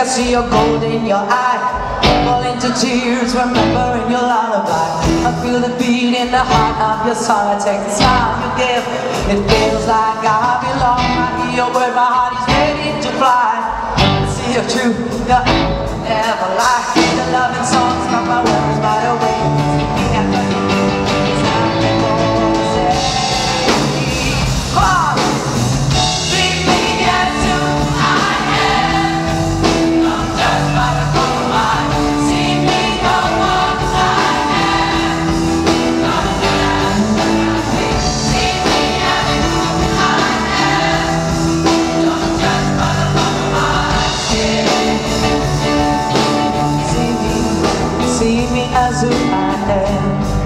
see your gold in your eye. Fall into tears, remembering your lullaby. I feel the beat in the heart of your song. I take the smile you give. It feels like I belong. I hear your word, my heart is ready to fly. I see your truth, your never lie The loving songs. From my words by as who I am